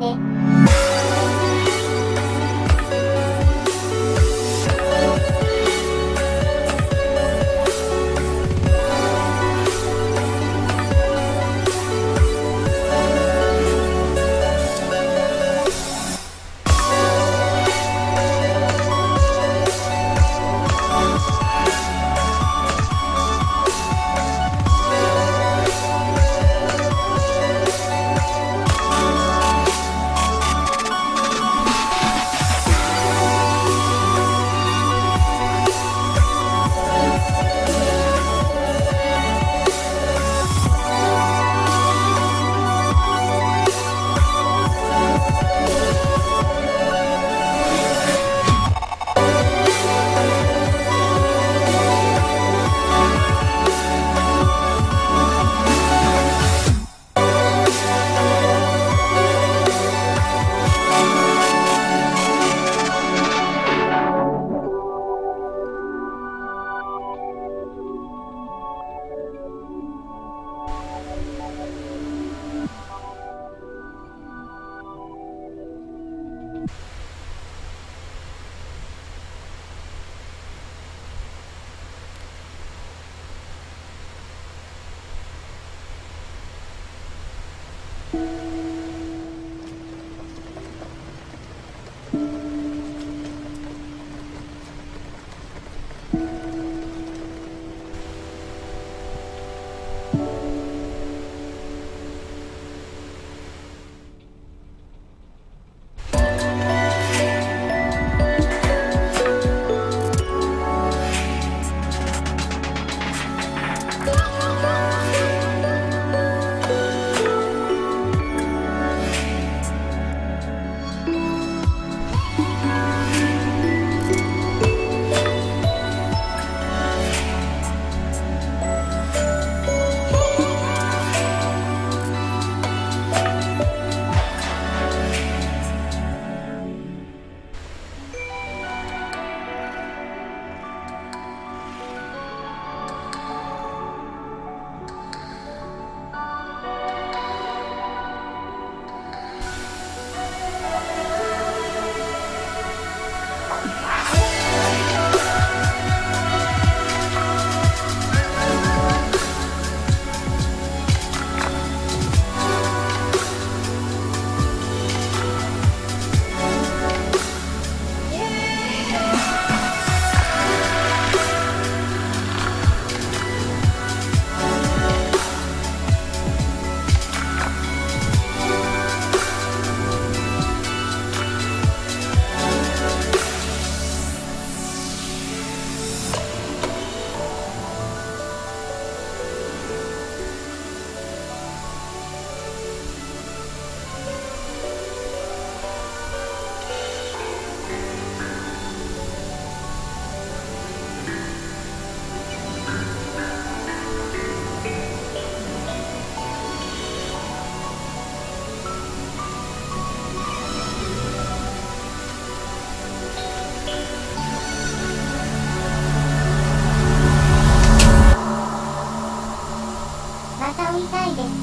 Bye.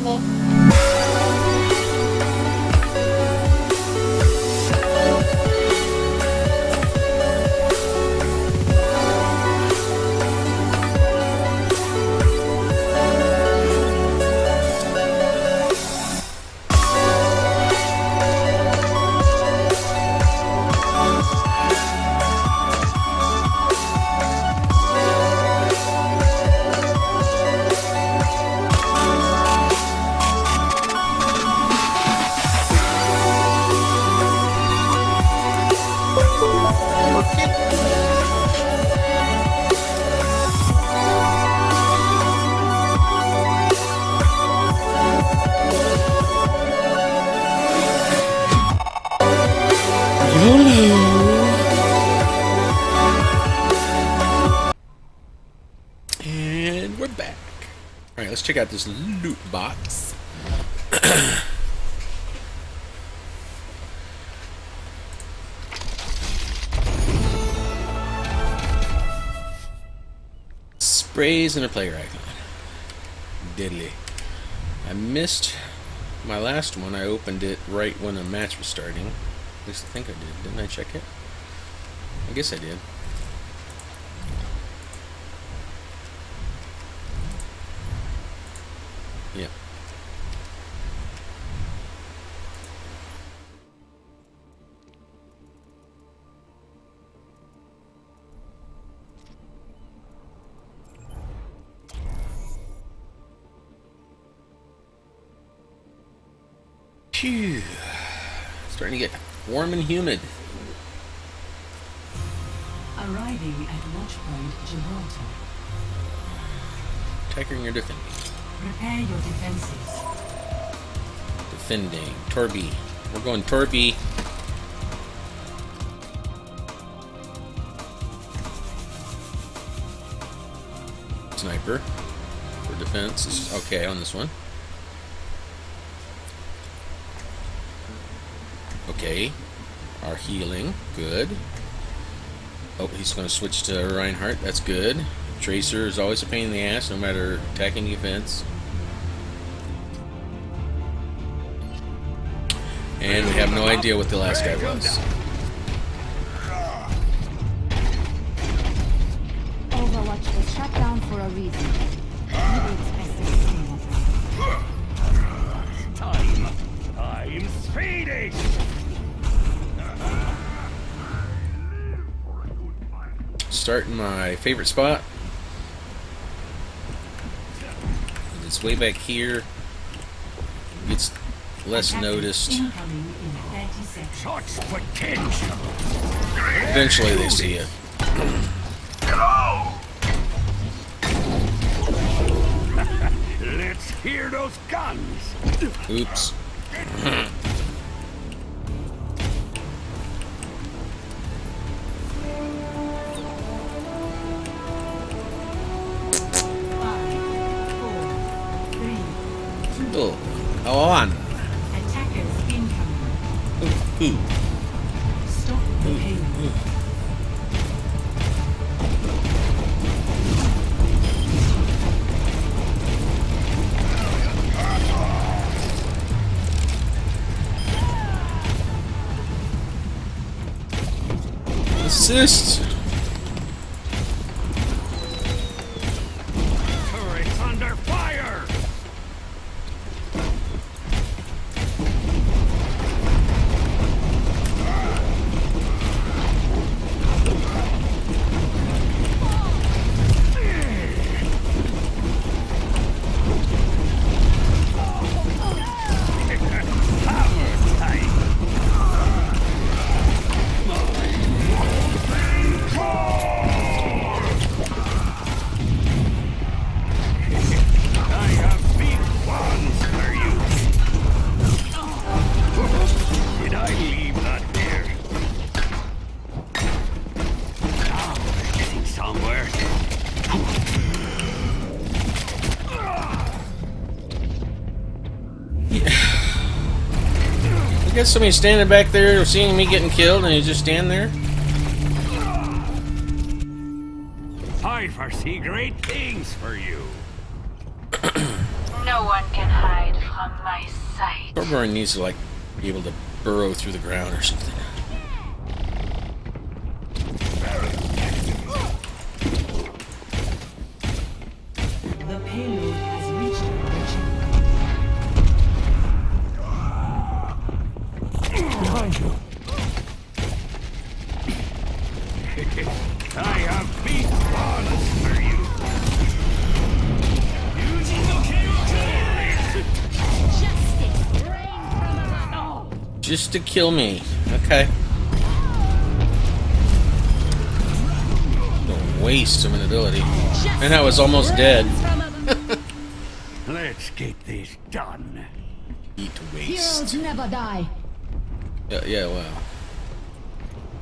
Okay. Let's check out this loot box. Sprays and a player icon. Diddly. I missed my last one, I opened it right when the match was starting. At least I think I did. Didn't I check it? I guess I did. Yeah. Phew. Starting to get warm and humid. Arriving at Watchpoint Gibraltar. Attacking or defending? Prepare your defenses. Defending. Torby. We're going Torby. Sniper. For defense. okay on this one. Okay. Our healing. Good. Oh, he's going to switch to Reinhardt. That's good. Tracer is always a pain in the ass, no matter attacking the defense. And we have no idea what the last guy was. Overwatch was shut down for a reason. Nobody expected it. Time. I'm speedy. Starting my favorite spot. It's way back here. Gets less noticed. Incoming in 30 seconds. Such potential. Eventually they see it. Let's hear those guns. Oops. Assist. I somebody standing back there seeing me getting killed and you just stand there? I foresee great things for you. No one can hide from my sight. Torbjorn needs to like be able to burrow through the ground or something. Just to kill me. Okay. Don't waste of an ability. And I was almost dead. Let's get this done. Eat waste. Heroes never die. Yeah, yeah, well.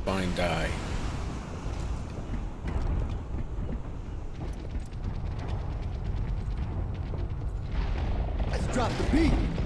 Fine die. Let's drop the beat.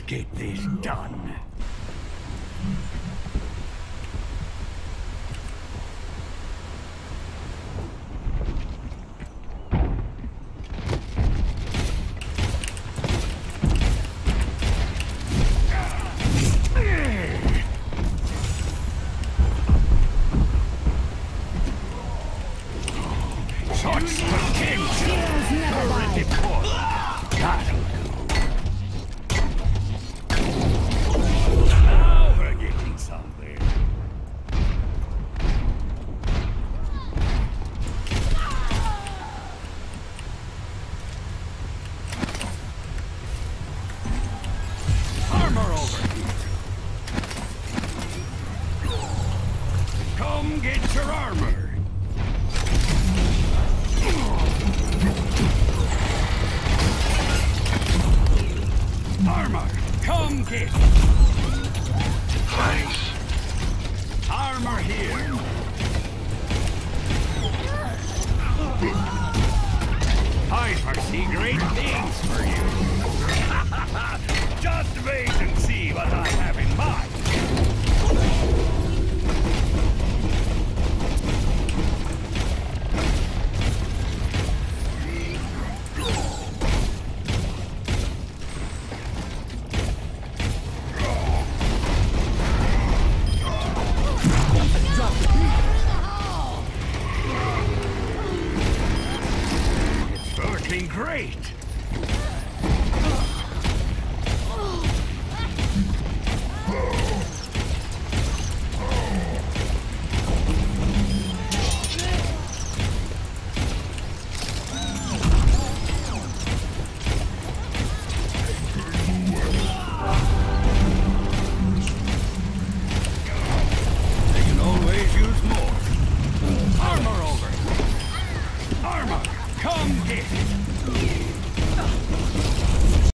Let's get this done. Such potential! Already poor. Come get your armor. Armor, come get it. Thanks. Armor here. I foresee great things for you.